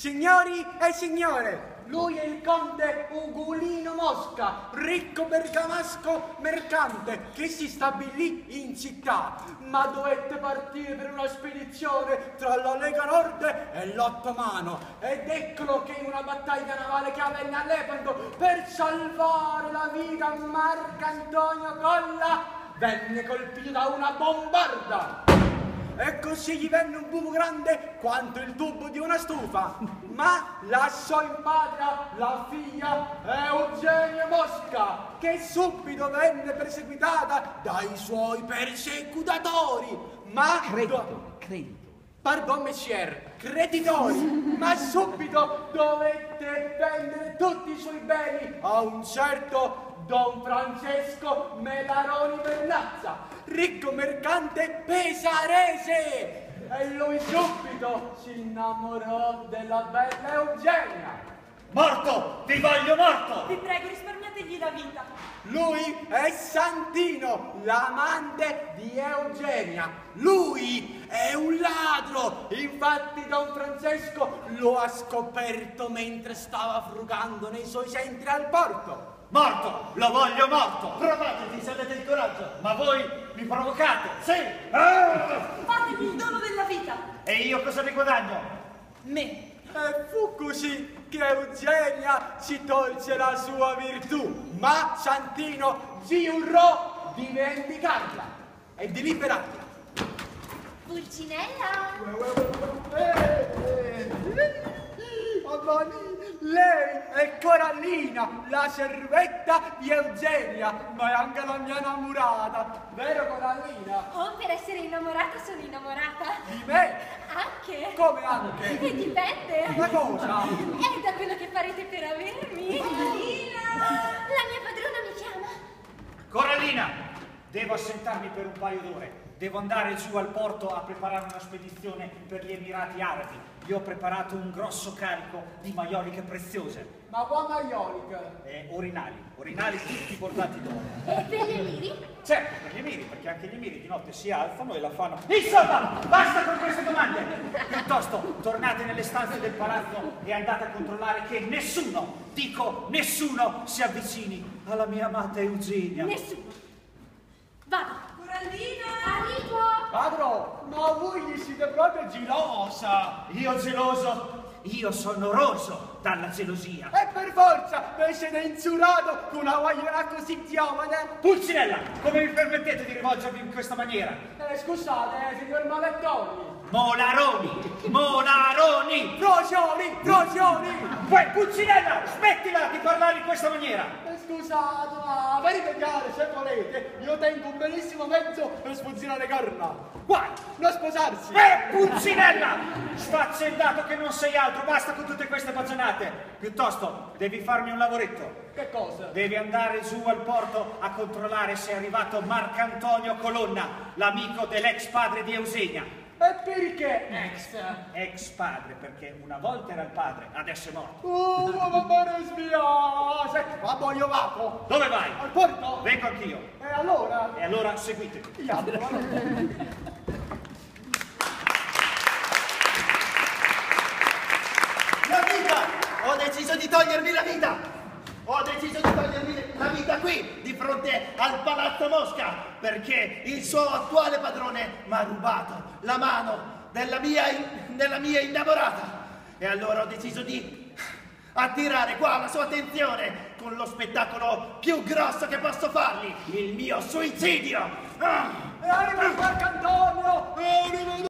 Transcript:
Signori e signore, lui è il conte Ugolino Mosca, ricco bergamasco mercante che si stabilì in città, ma dovette partire per una spedizione tra la Lega Nord e l'Ottomano. Ed eccolo che in una battaglia navale che avvenne a Lepanto per salvare la vita a Marcantonio Colla, venne colpito da una bombarda e così gli venne un buco grande quanto il tubo di una stufa. Ma lasciò in patria la figlia Eugenia Mosca, che subito venne perseguitata dai suoi persecutatori. Ma Credito, credito. Pardon, messier, creditori, ma subito dovette vendere tutti i suoi beni a un certo Don Francesco Melaroni Bernazza, ricco mercante pesarese. E lui subito si innamorò della bella Eugenia. Morto! Vi voglio morto! Vi prego, vita. Lui è Santino, l'amante di Eugenia. Lui è un ladro. Infatti Don Francesco lo ha scoperto mentre stava frugando nei suoi centri al porto. Morto! Lo voglio morto! Provateci se avete il coraggio. Ma voi mi provocate! Sì! Ah! Fategli il dono della vita. E io cosa ne guadagno? Me. E fu così che Eugenia si tolse la sua virtù, ma Santino giurò di vendicarla e di liberarla. Pulcinella? Ammani, lei è Corallina, la servetta di Eugenia, ma è anche la mia innamorata, vero Corallina? Oh, per essere innamorata sono innamorata. Di me? Anche? Come anche? E dipende. Ma cosa? È da quello che farete per avermi. La mia padrona mi chiama. Corallina! Devo assentarmi per un paio d'ore. Devo andare giù al porto a preparare una spedizione per gli Emirati Arabi. Io ho preparato un grosso carico di maioliche preziose. Ma qua maiolica? E orinali. Orinali tutti bordati d'oro. E per gli emiri? Certo, per gli emiri, perché anche gli emiri di notte si alzano e la fanno. Insomma, basta con queste domande! Piuttosto, tornate nelle stanze del palazzo e andate a controllare che nessuno, dico nessuno, si avvicini alla mia amata Eugenia. Nessuno. Vado. Corallina! Arrivo. Padro, ma voi gli siete proprio gelosa! Io geloso, io sono roso dalla gelosia. E per forza, vi siete insurato con una guagliona così giovane! Pulcinella, come vi permettete di rivolgervi in questa maniera? Eh, scusate, eh, signor Malettoni! Molaroni, molaroni! Procioni, procioni! Poi, Pulcinella, smettila di parlare in questa maniera! Eh, Scusate, ma per rimediare, se volete, io tengo un bellissimo mezzo per sfuggire corna. Quale? Non sposarsi! Eh, Pulcinella! Sfaccendato che non sei altro, basta con tutte queste baggianate. Piuttosto, devi farmi un lavoretto. Che cosa? Devi andare giù al porto a controllare se è arrivato Marcantonio Colonna, l'amico dell'ex padre di Eusenia. E perché ex? Ex padre, perché una volta era il padre, adesso è morto. Uh, ma me ne spiace! Ma poi io vado! Dove vai? Al porto? Vengo anch'io. E allora? E allora seguitemi. La vita! Ho deciso di togliermi la vita! Ho deciso di togliermi la vita qui, fronte al Palazzo Mosca, perché il suo attuale padrone mi ha rubato la mano della mia, della mia innamorata. E allora ho deciso di attirare qua la sua attenzione con lo spettacolo più grosso che posso fargli, il mio suicidio. Ah! E arriva Marcantonio!